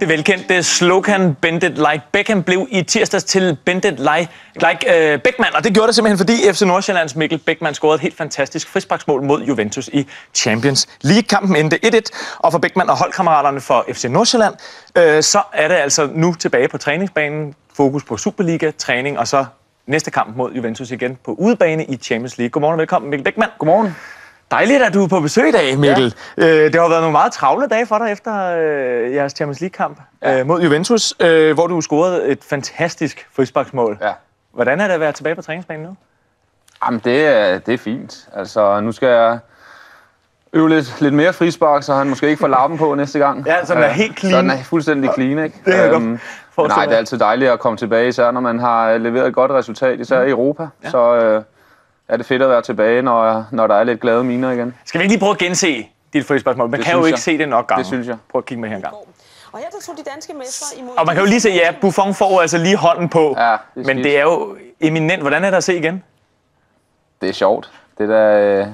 Det velkendte slogan Bend it like Beckham blev i tirsdags til Bend it like, like uh, Beckmann, og det gjorde det simpelthen, fordi FC Nordsjællands Mikkel Beckmann scorede et helt fantastisk frisparksmål mod Juventus i Champions League-kampen endte 1-1, og for Beckmann og holdkammeraterne for FC Nordsjælland, uh, så er det altså nu tilbage på træningsbanen, fokus på Superliga-træning, og så næste kamp mod Juventus igen på udebane i Champions League. Godmorgen og velkommen, Mikkel Beckmann. Godmorgen. Dejligt, at du er på besøg i dag, Mikkel. Ja. Øh, det har været nogle meget travle dage for dig efter øh, jeres Champions League-kamp ja. øh, mod Juventus, øh, hvor du scorede et fantastisk frisparksmål. Ja. Hvordan er det at være tilbage på træningsbanen nu? Jamen, det er, det er fint. Altså, nu skal jeg øve lidt, lidt mere frispark, så han måske ikke får lappen på næste gang. Ja, så den er helt clean. Så den er fuldstændig clean, ikke? Det er Øhm, godt nej, det er altid dejligt at komme tilbage, især når man har leveret et godt resultat, især i Europa. Ja. Så øh, er det fedt at være tilbage, når, når der er lidt glade miner igen. Skal vi ikke lige prøve at gense dit frisparksmål? Man Det kan jo ikke jeg. se det nok gange. Det synes jeg. Prøv at kigge med her en gang. Og her der tog de danske mestre imod... Og man kan jo lige se, ja, Buffon får altså lige hånden på. Ja, det men skidt. det er jo eminent. Hvordan er det at se igen? Det er sjovt. Det er da, øh,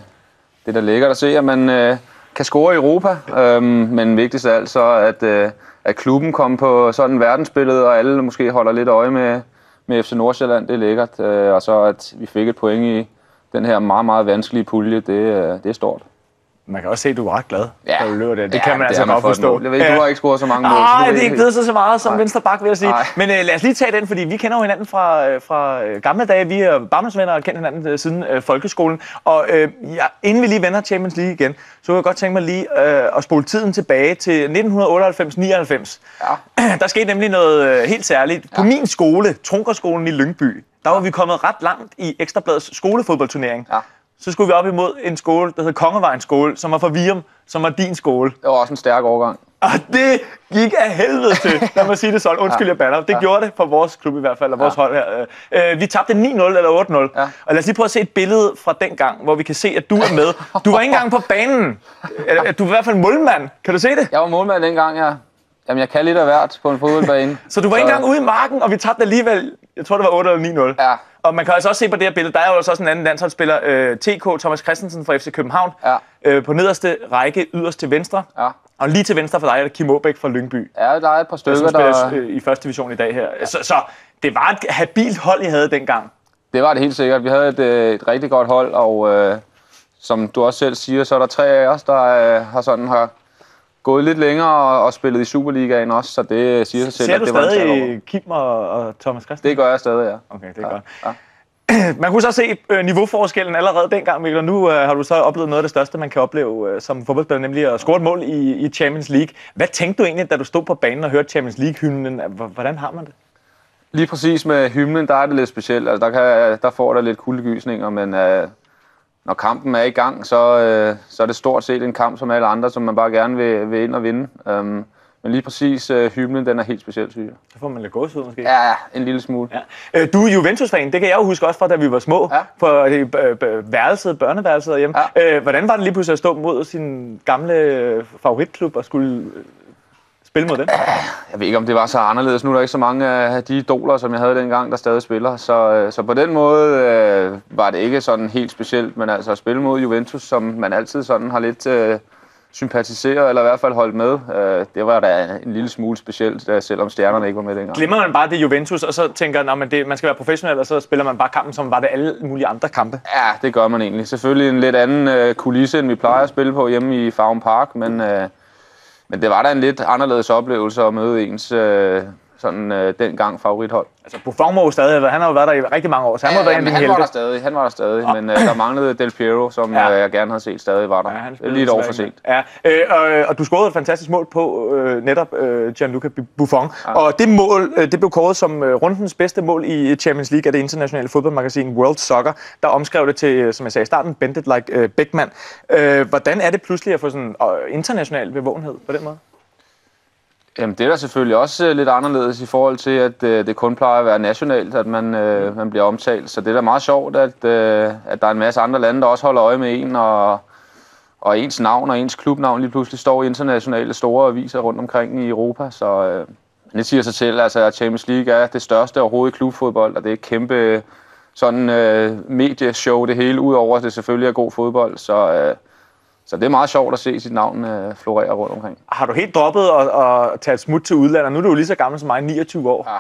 det er da lækkert at se, at man øh, kan score i Europa. Øhm, men vigtigst af alt så, at, øh, at klubben kom på sådan verdensbillede, og alle måske holder lidt øje med, med FC Nordsjælland. Det er lækkert. Øh, og så at vi fik et point i den her meget, meget vanskelige pulje, det, øh, det er stort. Man kan også se, at du er ret glad, da du løber det. Det kan man det altså godt forstå. Jeg ved du har ikke scoret så mange mål. Nej, det er ikke blevet så, så meget som Nej. venstre bak, vil jeg sige. Nej. Men øh, lad os lige tage den, fordi vi kender jo hinanden fra, øh, fra gamle dage. Vi er barndomsvenner og kendt hinanden øh, siden øh, folkeskolen. Og øh, ja, inden vi lige vender Champions League igen, så kunne jeg godt tænke mig lige øh, at spole tiden tilbage til 1998-99. Ja. Der skete nemlig noget øh, helt særligt. På min skole, Trunkerskolen i Lyngby, der var vi kommet ret langt i Ekstrabladets skolefodboldturnering. Ja. Så skulle vi op imod en skole, der hed Kongevejens skole, som var fra Virum, som var din skole. Det var også en stærk overgang. Og det gik af helvede til, lad mig sige det sådan. Undskyld, jeg bander. Det gjorde det for vores klub i hvert fald, og vores hold her. Øh, vi tabte 9-0 eller 8-0. Ja. Og lad os lige prøve at se et billede fra den gang, hvor vi kan se, at du er med. Du var ikke engang på banen. Eller, Du var i hvert fald målmand. Kan du se det? Jeg var målmand dengang, jeg... Jamen, jeg kan lidt af hvert på en fodboldbane. Så du var ikke engang ude i marken, og vi tabte alligevel, jeg tror det var 8 eller 9-0. Ja. Og man kan altså også se på det her billede, der er jo også en anden landsholdsspiller, øh, TK Thomas Christensen fra FC København, Ja. øh, på nederste række, yderst til venstre. Ja. Og lige til venstre for dig er det Kim Aabæk fra Lyngby. Ja, der er et par stykker, som spiller der... øh, i første division i dag her. Så, så det var et habilt hold, I havde dengang. Det var det helt sikkert. Vi havde et, øh, et rigtig godt hold, og øh, som du også selv siger, så er der tre af os, der øh, har sådan har gået lidt længere og, spillet i Superligaen også, så det siger sig selv, Ser at du det var stadig Kim og, og Thomas Christensen? Det gør jeg stadig, ja. Okay, det er godt. ja. Man kunne så se øh, niveauforskellen allerede dengang, Mikkel, og nu øh, har du så oplevet noget af det største, man kan opleve øh, som fodboldspiller, nemlig at score et mål i, i Champions League. Hvad tænkte du egentlig, da du stod på banen og hørte Champions League-hymnen? Hvordan har man det? Lige præcis med hymnen, der er det lidt specielt. Altså, der, kan, der får der lidt kuldegysninger, men øh, når kampen er i gang, så, øh, så er det stort set en kamp som alle andre, som man bare gerne vil, vil ind og vinde. Um, men lige præcis øh, hymnen, den er helt speciel, synes jeg. Så får man lidt gåsehud måske. Ja, en lille smule. Ja. Øh, Du er Juventus-fan, det kan jeg jo huske også fra, da vi var små, Ja. på øh, b- b- værelset, børneværelset hjemme. Ja. Øh, hvordan var det lige pludselig at stå mod sin gamle øh, favoritklub og skulle øh, spille mod den? Jeg ved ikke, om det var så anderledes. Nu er der ikke så mange af de idoler, som jeg havde dengang, der stadig spiller. Så, øh, så på den måde øh, var det ikke sådan helt specielt. Men altså at spille mod Juventus, som man altid sådan har lidt øh, sympatiseret, eller i hvert fald holdt med, øh, det var da en lille smule specielt, øh, selvom stjernerne ikke var med dengang. Glemmer man bare det Juventus, og så tænker at det, man skal være professionel, og så spiller man bare kampen, som var det alle mulige andre kampe? Ja, det gør man egentlig. Selvfølgelig en lidt anden øh, kulisse, end vi plejer at spille på hjemme i Farm Park, men, øh, men det var da en lidt anderledes oplevelse at møde ens øh, sådan, øh, dengang favorithold. Altså, Buffon må stadig han har jo været der i rigtig mange år, så han må Ja, være ja, en han dine var der helte. stadig, han var der stadig, men øh, der manglede Del Piero, som Ja. øh, jeg gerne havde set stadig var der. Ja, han år desværre for sent. Ja, øh, og, og du scorede et fantastisk mål på øh, netop øh, Gianluca Buffon. Ja. Og det mål, øh, det blev kåret som øh, rundens bedste mål i Champions League af det internationale fodboldmagasin World Soccer, der omskrev det til, øh, som jeg sagde i starten, Bend it like øh, Beckman. Øh, hvordan er det pludselig at få sådan øh, international bevågenhed på den måde? Jamen, det er da selvfølgelig også øh, lidt anderledes i forhold til, at øh, det kun plejer at være nationalt, at man, øh, man bliver omtalt. Så det er da meget sjovt, at, øh, at der er en masse andre lande, der også holder øje med en, og, og ens navn og ens klubnavn lige pludselig står i internationale store aviser rundt omkring i Europa. Så øh, det siger sig selv, altså, at Champions League er det største overhovedet i klubfodbold, og det er et kæmpe sådan, øh, medieshow det hele, udover at det selvfølgelig er god fodbold. Så, øh, så det er meget sjovt at se sit navn øh, florere rundt omkring. Har du helt droppet at, at tage et smut til udlandet? Nu er du jo lige så gammel som mig, 29 år. Ja,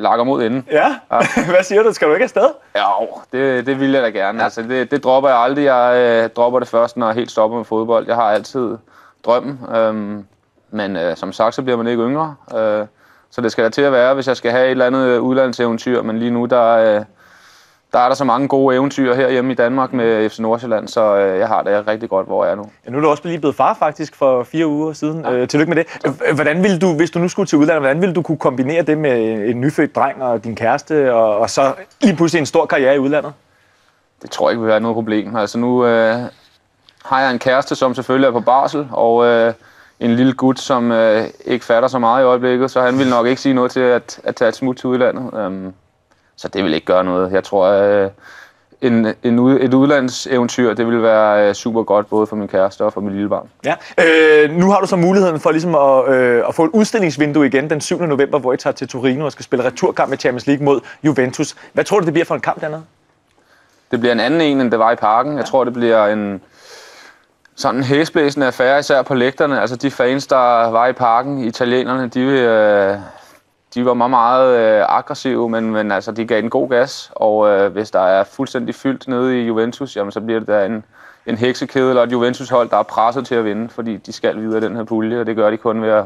lakker mod enden. Ja? Hvad siger du? Skal du ikke afsted? Ja, det, det vil jeg da gerne. Ja. Altså, det, det dropper jeg aldrig. Jeg øh, dropper det først, når jeg helt stopper med fodbold. Jeg har altid drømmen. Øhm, men øh, som sagt, så bliver man ikke yngre. Øh, så det skal der til at være, hvis jeg skal have et eller andet udlandseventyr. Men lige nu, der, øh, der er der så mange gode eventyr her hjemme i Danmark med FC Nordsjælland, så øh, jeg har det rigtig godt, hvor jeg er nu. Ja, nu er du også lige blevet far faktisk for fire uger siden. Ja. Øh, tillykke med det. Øh, Hvordan ville du, hvis du nu skulle til udlandet, hvordan ville du kunne kombinere det med en nyfødt dreng og din kæreste, og, og så lige pludselig en stor karriere i udlandet? Det tror jeg ikke vil være noget problem. Altså nu øh, har jeg en kæreste, som selvfølgelig er på barsel, og øh, en lille gut, som øh, ikke fatter så meget i øjeblikket, så han vil nok ikke sige noget til at, at tage et smut til udlandet. Um, så det vil ikke gøre noget. Jeg tror, at en, en, et udlandseventyr, det vil være øh, super godt, både for min kæreste og for min lille barn. Ja. Øh, nu har du så muligheden for ligesom at, øh, at få et udstillingsvindue igen den 7. november, hvor I tager til Torino og skal spille returkamp i Champions League mod Juventus. Hvad tror du, det bliver for en kamp dernede? Det bliver en anden en, end det var i parken. Jeg tror, det bliver en sådan en hæsblæsende affære, især på lægterne. Altså de fans, der var i parken, italienerne, de, øh, de var meget, meget øh, aggressive, men, men altså, de gav en god gas. Og øh, hvis der er fuldstændig fyldt nede i Juventus, jamen, så bliver det der en, en heksekæde eller et Juventus-hold, der er presset til at vinde, fordi de skal videre den her pulje, og det gør de kun ved at,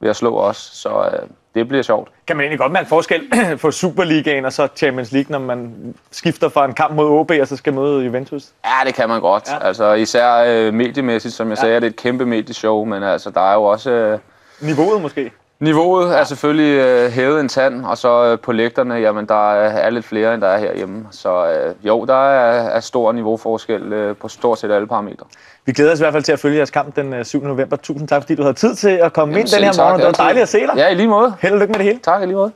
ved at slå os. Så øh, det bliver sjovt. Kan man egentlig godt mærke forskel på Superligaen og så Champions League, når man skifter fra en kamp mod OB og så skal møde Juventus? Ja, det kan man godt. Ja. Altså, især øh, mediemæssigt, som jeg ja. sagde, er det et kæmpe medieshow, men altså, der er jo også... Øh, Niveauet måske? Niveauet er selvfølgelig øh, hævet en tand, og så øh, på lægterne, jamen der er, er lidt flere, end der er herhjemme. Så øh, jo, der er, er stor niveauforskel øh, på stort set alle parametre. Vi glæder os i hvert fald til at følge jeres kamp den øh, 7. november. Tusind tak, fordi du havde tid til at komme ind den her tak, morgen. Det var dejligt at se dig. Ja, i lige måde. Held og lykke med det hele. Tak, i lige måde.